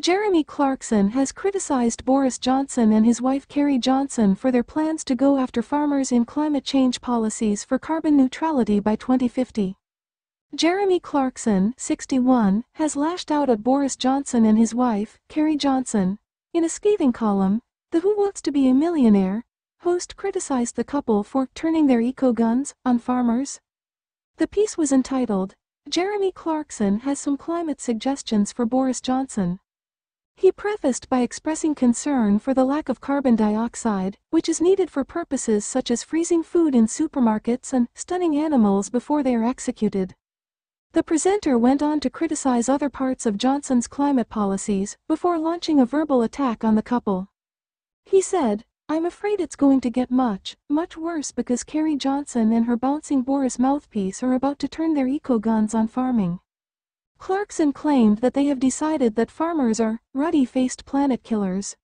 Jeremy Clarkson has criticized Boris Johnson and his wife Carrie Johnson for their plans to go after farmers in climate change policies for carbon neutrality by 2050. Jeremy Clarkson, 61, has lashed out at Boris Johnson and his wife, Carrie Johnson. In a scathing column, the Who Wants to Be a Millionaire host criticized the couple for turning their eco-guns on farmers. The piece was entitled, Jeremy Clarkson has some climate suggestions for Boris Johnson. He prefaced by expressing concern for the lack of carbon dioxide, which is needed for purposes such as freezing food in supermarkets and stunning animals before they are executed. The presenter went on to criticize other parts of Johnson's climate policies before launching a verbal attack on the couple. He said, I'm afraid it's going to get much, much worse because Carrie Johnson and her bouncing Boris mouthpiece are about to turn their eco-guns on farming. Clarkson claimed that they have decided that farmers are ruddy-faced planet killers.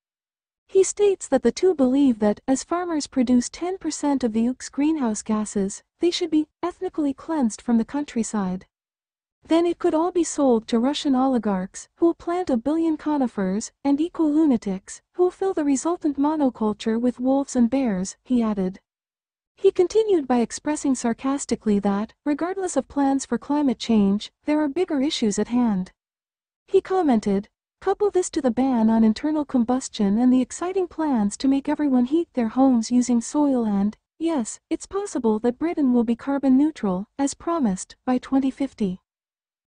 He states that the two believe that, as farmers produce 10% of the UK's greenhouse gases, they should be ethnically cleansed from the countryside. Then it could all be sold to Russian oligarchs, who'll plant a billion conifers, and eco-lunatics, who'll fill the resultant monoculture with wolves and bears, he added. He continued by expressing sarcastically that, regardless of plans for climate change, there are bigger issues at hand. He commented, Couple this to the ban on internal combustion and the exciting plans to make everyone heat their homes using soil and, yes, it's possible that Britain will be carbon neutral, as promised, by 2050.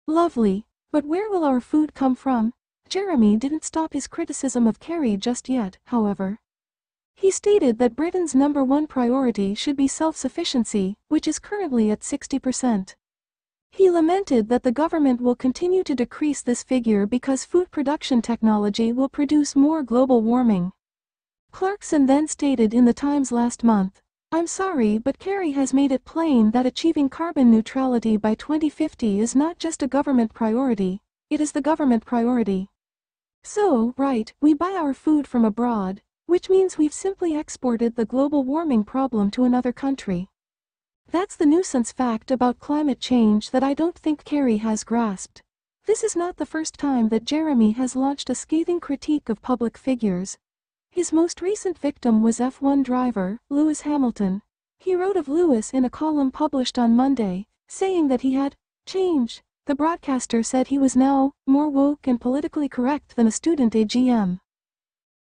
Lovely, but where will our food come from? Jeremy didn't stop his criticism of Carrie just yet, however. He stated that Britain's number one priority should be self-sufficiency, which is currently at 60%. He lamented that the government will continue to decrease this figure because food production technology will produce more global warming. Clarkson then stated in the Times last month, I'm sorry but Carrie has made it plain that achieving carbon neutrality by 2050 is not just a government priority, it is the government priority. So, right, we buy our food from abroad, which means we've simply exported the global warming problem to another country. That's the nuisance fact about climate change that I don't think Carrie has grasped. This is not the first time that Jeremy has launched a scathing critique of public figures. His most recent victim was F1 driver, Lewis Hamilton. He wrote of Lewis in a column published on Monday, saying that he had changed. The broadcaster said he was now more woke and politically correct than a student AGM.